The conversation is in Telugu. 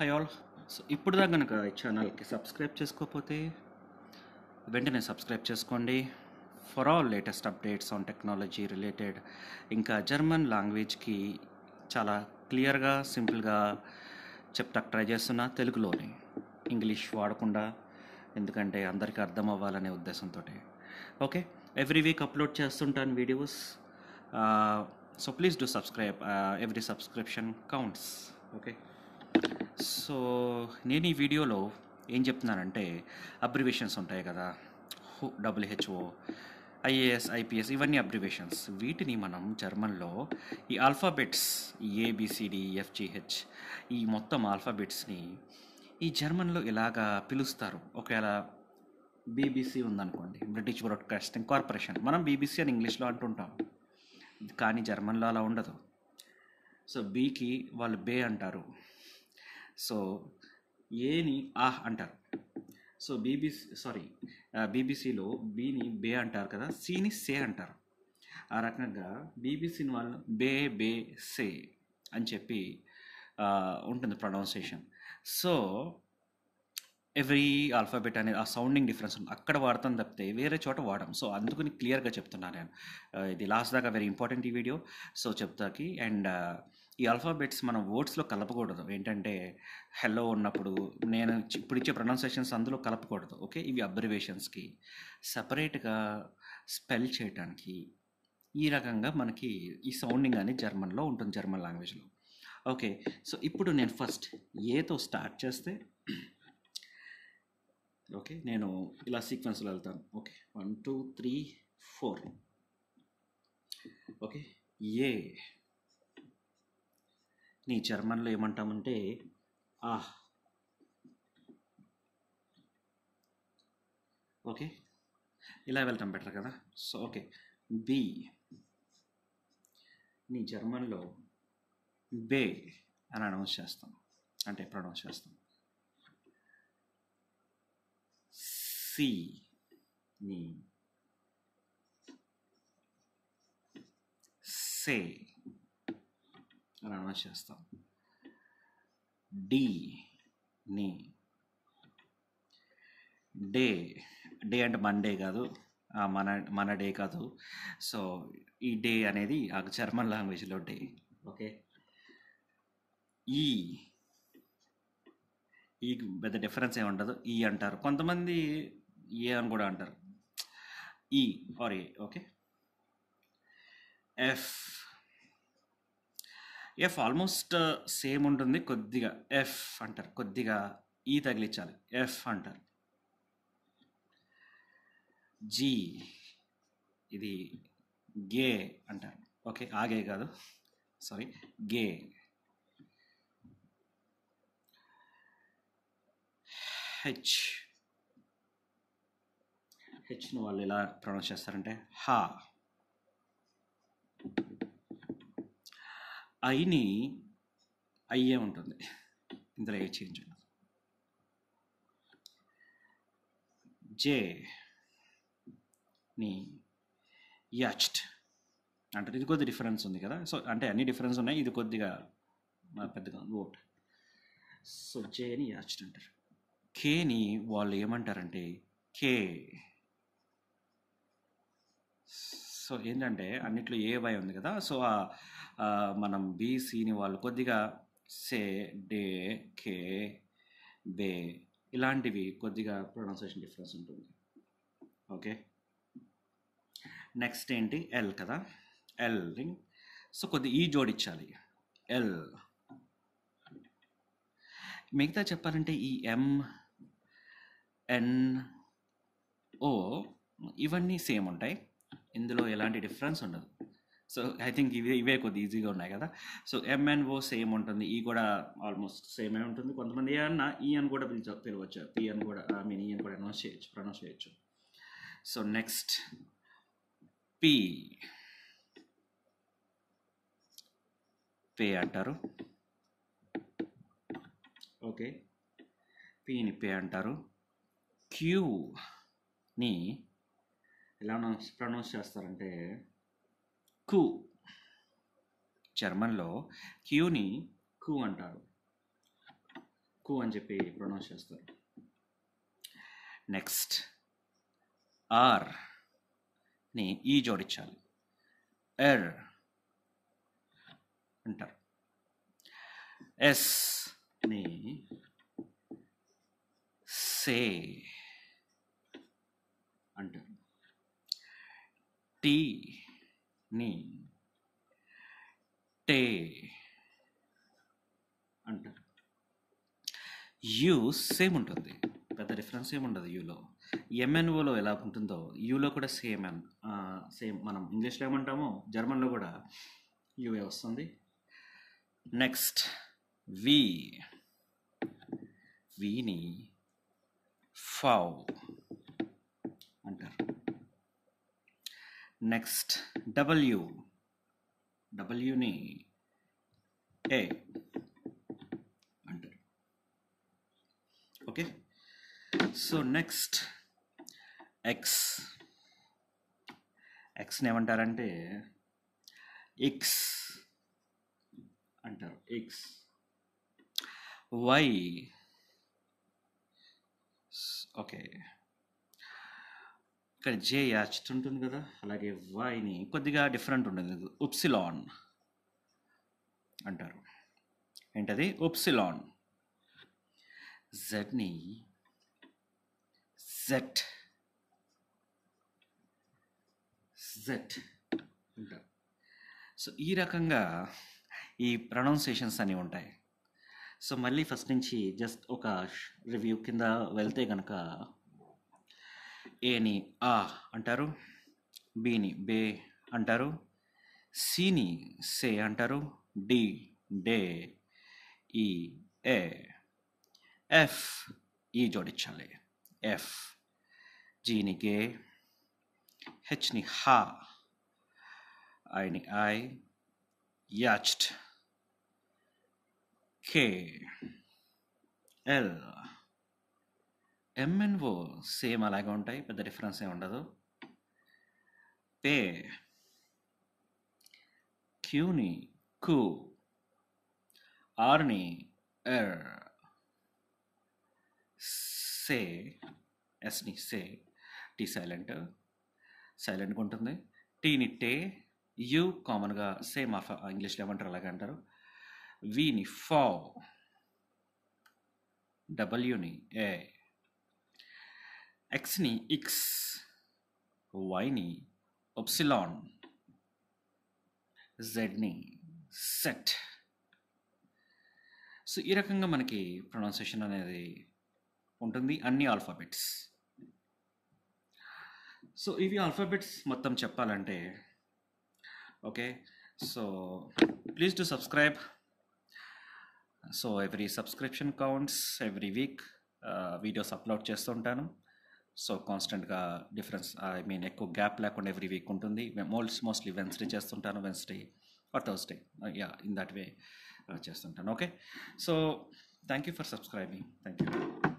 హై ఆల్ సో ఇప్పుడు దాకా కనుక ఈ ఛానల్కి సబ్స్క్రైబ్ చేసుకోకపోతే వెంటనే సబ్స్క్రైబ్ చేసుకోండి. For all latest updates on technology related ఇంకా జర్మన్ లాంగ్వేజ్కి చాలా క్లియర్గా సింపుల్గా చెప్తా ట్రై చేస్తున్నా తెలుగులోనే. ఇంగ్లీష్ వాడకుండా ఎందుకంటే అందరికీ అర్థం అవ్వాలనే ఉద్దేశంతో ఓకే ఎవ్రీ వీక్ అప్లోడ్ చేస్తుంటాను videos so please do subscribe every subscription counts okay so నేను ఈ వీడియోలో ఏం చెప్తున్నానంటే అబ్రివేషన్స్ ఉంటాయి కదా. డబ్ల్యూహెచ్ఓ ఐఏఎస్ ఐపీఎస్ ఇవన్నీ అబ్రివేషన్స్ వీటిని మనం జర్మన్లో ఈ ఆల్ఫాబెట్స్ ఏబిసిడి ఎఫ్జిహెచ్ ఈ మొత్తం ఆల్ఫాబెట్స్ని ఈ జర్మన్లో ఇలాగా పిలుస్తారు? ఒకవేళ బీబీసీ ఉందనుకోండి బ్రిటిష్ బ్రాడ్కాస్టింగ్ కార్పొరేషన్ మనం బీబీసీ అని ఇంగ్లీష్లో అంటుంటాం. కానీ జర్మన్లో అలా ఉండదు. సో బీకి వాళ్ళు బే అంటారు. సో ఏని ఆహ్ అంటారు. సో బీబీసీ సారీ బీబీసీలో బీని బే అంటారు కదా సీని సే అంటారు. ఆ రకంగా బీబీసీని వాళ్ళు బే బే సే అని చెప్పి ఉంటుంది ప్రొనౌన్సియేషన్. సో ఎవ్రీ ఆల్ఫాబెట్ అనేది ఆ సౌండింగ్ డిఫరెన్స్ ఉంది అక్కడ వాడతాం తప్పితే వేరే చోట వాడడం సో అందుకని క్లియర్గా చెప్తున్నాను నేను. ఇది లాస్ట్ దాకా వెరీ ఇంపార్టెంట్ ఈ వీడియో. సో చెప్తాకి అండ్ ఈ ఆల్ఫాబెట్స్ మనం వర్డ్స్లో కలపకూడదు. ఏంటంటే హెల్లో ఉన్నప్పుడు నేను ఇప్పుడు ఇచ్చే ప్రొనౌన్సియేషన్స్ అందులో కలపకూడదు. ఓకే? ఇవి అబ్జర్వేషన్స్కి సపరేట్గా స్పెల్ చేయడానికి ఈ రకంగా మనకి ఈ సౌండింగ్ అనేది జర్మన్లో ఉంటుంది జర్మన్ లాంగ్వేజ్లో. ఓకే? సో ఇప్పుడు నేను ఫస్ట్ ఏతో స్టార్ట్ చేస్తే ఓకే? నేను ఇలా సీక్వెన్స్లో వెళ్తాను. Okay? One two three four. Okay? A నీ జర్మన్లో ఏమంటామంటే ఆహ్ ఓకే ఇలా వెళ్తాం బెటర్ కదా? సో ఓకే బి నీ జర్మన్లో బే అని అనౌన్స్ చేస్తాం. అంటే ప్రొనౌన్స్ చేస్తాం. సి నీ సే అని అనౌన్స్ చేస్తాం. డి ని. డే డే అంటే మండే కాదు. మన మన డే కాదు. సో ఈ డే అనేది ఆ జర్మన్ లాంగ్వేజ్లో డే. ఓకే? ఈ. ఈ పెద్ద డిఫరెన్స్ ఏమి ఉండదు. ఈ అంటారు. కొంతమంది ఏ అని కూడా అంటారు. ఈ R A. Okay? F F almost same ఉంటుంది. కొద్దిగా ఎఫ్ అంటారు. కొద్దిగా ఈ తగిలించాలి. ఎఫ్ అంటారు. జీ ఇది గే అంటారు. ఓకే ఆగే కాదు. సారీ గే హెచ్ హెచ్ను వాళ్ళు ఎలా ప్రొనౌన్స్ చేస్తారంటే హా ఐని అయ్యే ఉంటుంది. ఇందులో ఏ చేంజ్ ఉండదు జే ని యాచ్ట్ అంటే ఇది కొద్ది డిఫరెన్స్ ఉంది కదా. సో అంటే అన్ని డిఫరెన్స్ ఉన్నాయి. ఇది కొద్దిగా పెద్దగా ఓట్. సో జేని యాచ్ట్ అంటారు. కేని వాళ్ళు ఏమంటారంటే కే. సో ఏంటంటే అన్నిట్లో ఏ వై ఉంది కదా. సో ఆ, మనం బీసీని వాళ్ళు కొద్దిగా సే డే కే బే ఇలాంటివి కొద్దిగా ప్రొనౌన్సేషన్ డిఫరెన్స్ ఉంటుంది. ఓకే? నెక్స్ట్ ఏంటి? ఎల్ కదా? ఎల్ రింగ్ సో కొద్ది ఈ జోడించాలి ఎల్ మిగతా చెప్పాలంటే ఈ ఎం ఎన్ ఓ ఇవన్నీ సేమ్ ఉంటాయి. ఇందులో ఎలాంటి డిఫరెన్స్ ఉండదు. సో ఐ థింక్ ఇవే ఇవే కొద్ది ఈజీగా ఉన్నాయి కదా. సో ఎంఎన్ఓ సేమ్ ఉంటుంది. ఈ కూడా ఆల్మోస్ట్ సేమే ఉంటుంది. కొంతమంది ఏ అన్న ఈ e అని కూడా పిలిచ పిలవచ్చు. పి అని కూడా ఐ మీన్ ఈ అని కూడా అనౌన్స్ చేయొచ్చు ప్రొనౌన్స్ చేయొచ్చు. సో నెక్స్ట్ పి పే అంటారు. ఓకే. పిని పే అంటారు. క్యూని ఎలా ప్రొనౌన్స్ చేస్తారంటే కు జర్మన్లో క్యూని కు అంటారు కు అని చెప్పి ప్రొనౌన్స్ చేస్తారు. నెక్స్ట్ ఆర్ని ఈ జోడించాలి. ఎర్ అంటారు. ఎస్ని సే అంటారు. టీ ని టే అంటారు. యూ సేమ్ ఉంటుంది. పెద్ద డిఫరెన్స్ ఏముండదు ఉండదు యూలో. ఎంఎన్ఓలో ఎలా ఉంటుందో యూలో కూడా సేమ్ అన్ సేమ్ మనం ఇంగ్లీష్లో ఏమంటామో జర్మన్లో కూడా యూఏ వస్తుంది. Next V. వీని ఫౌ అంటారు. Next W. డబ్ల్యూని ఏ అంటారు. ఓకే? సో నెక్స్ట్ ఎక్స్ ఎక్స్ని ఏమంటారంటే ఎక్స్ అంటారు. X Y okay. ఇక్కడ జే యాచ్ట్ ఉంటుంది కదా అలాగే వైని కొద్దిగా డిఫరెంట్ ఉంటుంది. ఉప్సిలాన్ అంటారు. ఏంటది? ఉప్సిలాన్. జెడ్ని జెట్ జెట్ అంటారు. సో ఈ రకంగా ఈ ప్రొనౌన్సియేషన్స్ అన్నీ ఉంటాయి. సో మళ్ళీ ఫస్ట్ నుంచి జస్ట్ ఒక రివ్యూ కింద వెళ్తే కనుక ఏని ఆ అంటారు. బిని బే అంటారు. సిని సే అంటారు. డి డే ఈ ఏ. ఎఫ్ ఈ జోడించాలి. ఎఫ్ జీని గే. హెచ్ని హా. ఐని ఐ. యాచ్ట్ కే. L. M N O same అలాగే ఉంటాయి పెద్ద డిఫరెన్స్ ఏమి ఉండదు. పే క్యూని కు ఆర్ని ఎర్ సే ఎస్ని సే టీ సైలెంట్ సైలెంట్గా ఉంటుంది. టీని టే యూ కామన్గా సేమ్ ఆఫ్ ఇంగ్లీష్లో ఏమంటారు అలాగే అంటారు. విని ఫా డబ్ల్యూని ఏ ఎక్స్ని ఇక్స్ వైని ఒప్సిలాన్ జెడ్ని సెట్ సో ఈ రకంగా మనకి ప్రొనౌన్సియేషన్ అనేది ఉంటుంది. అన్ని ఆల్ఫాబెట్స్ సో ఇవి ఆల్ఫాబెట్స్ మొత్తం చెప్పాలంటే okay? So please to subscribe so every subscription counts every week videos upload చేస్తుంటాను సో కాన్స్టెంట్గా డిఫరెన్స్ ఐ మీన్ ఎక్కువ గ్యాప్ లేకుండా ఎవ్రీ వీక్ ఉంటుంది. మోల్స్ మోస్ట్లీ వెన్స్డే చేస్తుంటాను Wednesday or Thursday yeah in that way చేస్తుంటాను. Okay so thank you for subscribing thank you